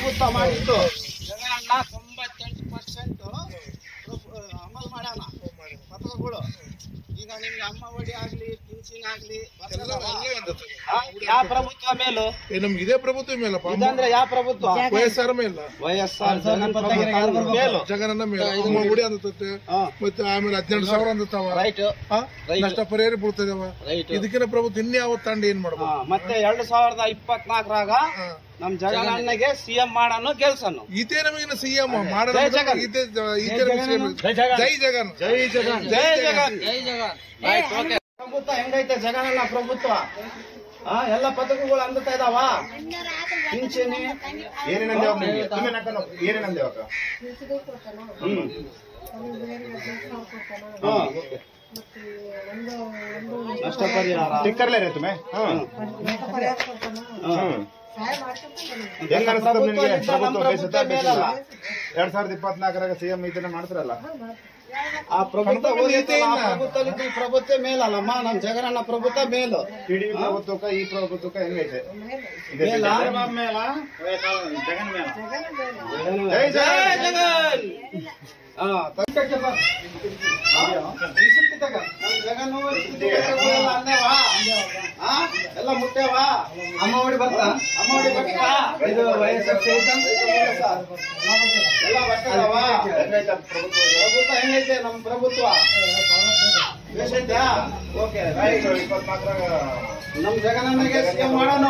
ಪ್ರಭುತ್ವ ಮಾಡಿತ್ತು. ಜಗನಣ್ಣ ತೊಂಬತ್ತೆಂಟು ಪರ್ಸೆಂಟ್ ಅಮಲ್ ಮಾಡ್ಯಾನ ಪತ್ರಗಳು ಈಗ ನಿಮ್ಗೆ ಅಮ್ಮ ಒಡಿ ಆಗ್ಲಿ ಪಿಂಚಿನ್ ಆಗ್ಲಿ ಯಾವ ಪ್ರಭುತ್ವ ಮೇಲು? ಏ, ನಮ್ಗೆ ಇದೇ ಪ್ರಭುತ್ವ ಮೇಲಪ್ಪ. ಇದಂದ್ರೆ ಯಾವ ಪ್ರಭುತ್ವ? ವಯಸ್ಸಾರ ಮೇಲ. ವಯಸ್ಸಾರ್ ಮೇಲು. ಜಗನನ್ನ ಮೇಲ. ಅಮ್ಮ ಉಡಿ ಅಂದತೈತೆ. ಹಾ. ಮತ್ತೆ ಆಮೇಲೆ ಹದಿನೆಂಟು ಸಾವಿರ ಅಂದತಾವ. ರೈಟ್. ನಷ್ಟ ಪರಿಹಾರ ಬೀಳ್ತದವ ರೈಟ್. ಇದಕ್ಕಿನ ಪ್ರಭುತ್ವ ಇನ್ಯಾವ ತಂಡ ಏನ್ ಮಾಡ್ಬೋದು? ಮತ್ತೆ ಎರಡು ಸಾವಿರದ ಇಪ್ಪತ್ನಾಲ್ಕರಾಗ ಹಾ. ನಮ್ ಜಗನಣ್ಣಗೆ ಸಿಎಂ ಮಾಡನು ಗೆಲ್ಸನು. ಇದೇ ನಮಗಿನ ಸಿಎಂ ಮಾಡೋ ಜೈ ಜಗನ್. ಈತೆ ಜೈ ಜಗನ್. ಜೈ ಜಗನ್. ಜೈ ಜಗನ್. ಜೈ ಜಗನ್. ಪ್ರಭುತ್ವ ಹೆಂಗೈತೆ ಜಗನಣ್ಣ ಪ್ರಭುತ್ವ? ಆ ಎಲ್ಲ ಪದಕಗಳು ಅಂದುತ್ತಾ ಇದಾವ? ಪಿಂಚಣಿ ಏನೇನಂದೇವ ಏನೇನಂದೇವ ಹ್ಮ್. ಹಾ. ನಷ್ಟ ಪರಿಹಾರ. ಸ್ಟಿಕ್ಕರ್ಲೇ ರೀ ತುಮೆ. ಹ್ಮ್. ಹ್ಮ್. ಹೆಂಗ ಅನಿಸ್ತದ ಪ್ರಭುತ್ವ ನಿಮಗೆ ಇದ್ದ ನಮ್ಮ ಪ್ರಭುತ್ವ ಬೇಸತ್ತ ಪ್ರಭುತ್ವ ಮೇಲಲ್ಲ. ಎರಡ್ ಸಾವಿರದ ಇಪ್ಪತ್ನಾಲ್ಕರಾಗ ಸಿಎಂ ಇದನ್ನ ಮಾಡ್ತಾರಲ್ಲ ಆ ಪ್ರಭುತ್ವ ಹೋಗೈತಲ್ಲ, ಆ ಪ್ರಭುತ್ವದಲ್ಲಿ ಈ ಪ್ರಭುತ್ವ ಮೇಲಲ್ಲಮ್ಮ ನಮ್ ಜಗನಣ್ಣ ಪ್ರಭುತ್ವ ಮೇಲು ಇಡೀ ಪ್ರಭುತ್ವಕ್ಕ ಈ ಪ್ರಭುತ್ವಕ್ಕ ಹೆಂಗೈತೆ ಮೇಲ? ಜೈ ಜೈ ಜಗನ್ ಜಗನ್ ಎಲ್ಲ ಮುಟ್ಟ್ಯಾವಾ ಅಮ್ಮ ಹೊಡಿ ಬರ್ತಾ? ಅಮ್ಮ ಹೊಡಿ ಬರ್ತಾ? ಇದು ವಯಸ್ಸು ಎಲ್ಲ ಬರ್ತಾವ ಪ್ರಭುತ್ವ ಹೆಂಗೈತೆ ನಮ್ ಪ್ರಭುತ್ವ? ಓಕೆ ರೈಟ್ ಇಪ್ಪತ್ನಾಲ್ಕರಾಗ ನಮ್ ಜಗನಣ್ಣಗೆ ಸಿಎಂ ಮಾಡೋಣ.